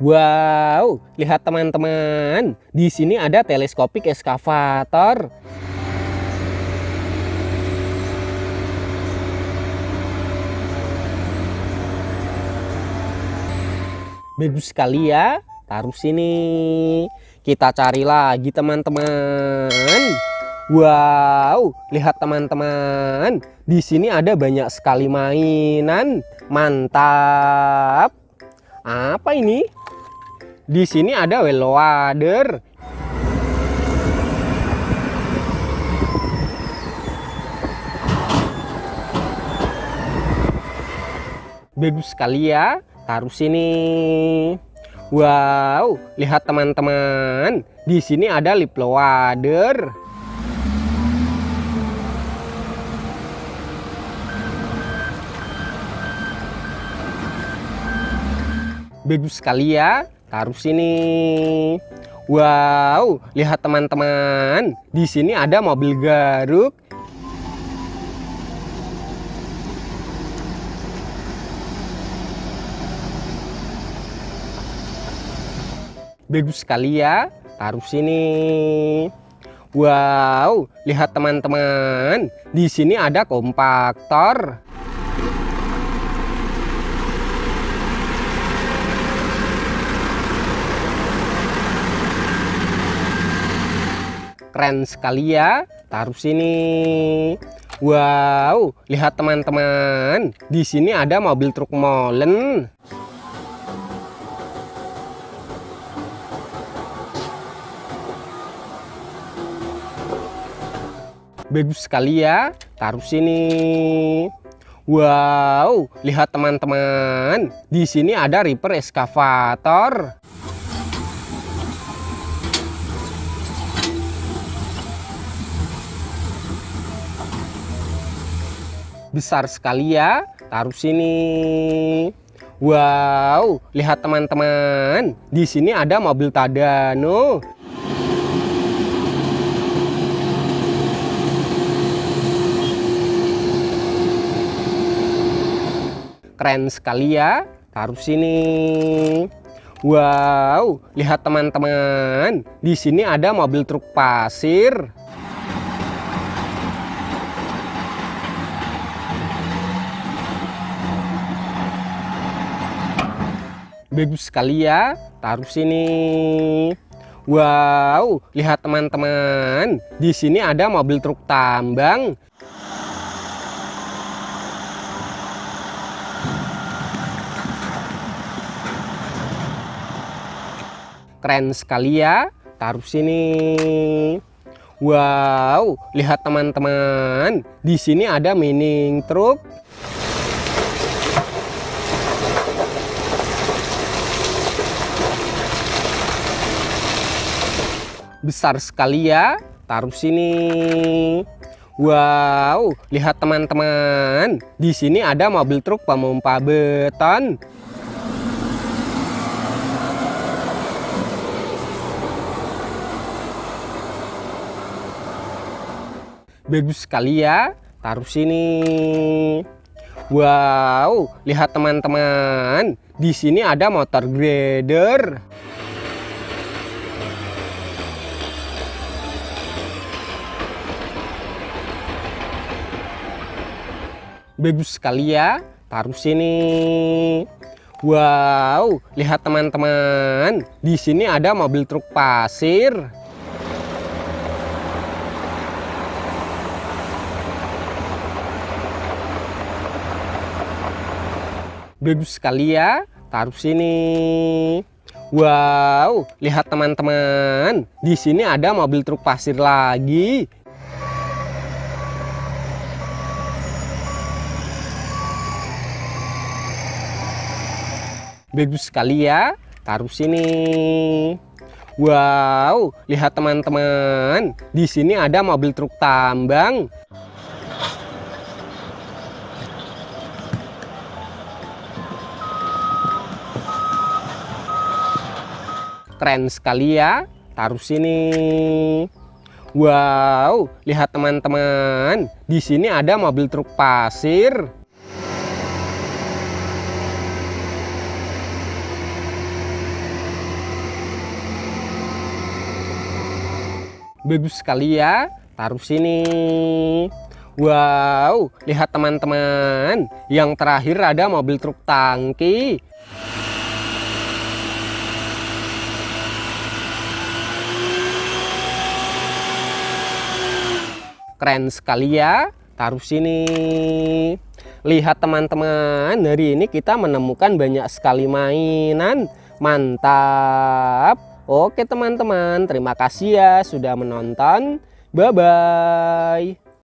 Wow, lihat teman-teman. Di sini ada teleskopik eskavator. Bagus sekali ya. Taruh sini. Kita cari lagi teman-teman. Wow, lihat teman-teman. Di sini ada banyak sekali mainan. Mantap. Apa ini? Di sini ada well water. Bagus sekali ya. Taruh sini. Wow, lihat teman-teman. Di sini ada lip water. Bagus sekali ya. Taruh sini. Wow, lihat teman-teman. Di sini ada mobil garuk. Bagus sekali ya. Taruh sini. Wow, lihat teman-teman. Di sini ada kompaktor. Keren sekali ya. Taruh sini. Wow, lihat teman-teman. Di sini ada mobil truk molen. Bagus sekali ya. Taruh sini. Wow, lihat teman-teman. Di sini ada Reaper eskavator. Besar sekali ya. Taruh sini. Wow, lihat teman-teman. Di sini ada mobil Tadano. Keren sekali ya. Taruh sini. Wow, lihat teman-teman. Di sini ada mobil truk pasir. Bagus sekali ya. Taruh sini. Wow, lihat teman-teman. Di sini ada mobil truk tambang. Keren sekali ya. Taruh sini. Wow, lihat teman-teman. Di sini ada mining truk. Besar sekali ya. Taruh sini. Wow, lihat teman-teman. Di sini ada mobil truk pemompa beton. Bagus sekali ya. Taruh sini. Wow, lihat teman-teman. Di sini ada motor grader. Bagus sekali ya. Taruh sini. Wow, lihat teman-teman. Di sini ada mobil truk pasir. Bagus sekali ya. Taruh sini. Wow, lihat teman-teman. Di sini ada mobil truk pasir lagi. Bagus sekali ya. Taruh sini. Wow, lihat teman-teman. Di sini ada mobil truk tambang. Keren sekali ya. Taruh sini. Wow, lihat teman-teman. Di sini ada mobil truk pasir. Bagus sekali ya. Taruh sini. Wow, lihat teman-teman. Yang terakhir ada mobil truk tangki. Keren sekali ya. Taruh sini. Lihat teman-teman, hari ini kita menemukan banyak sekali mainan. Mantap. Oke teman-teman, terima kasih ya sudah menonton. Bye-bye.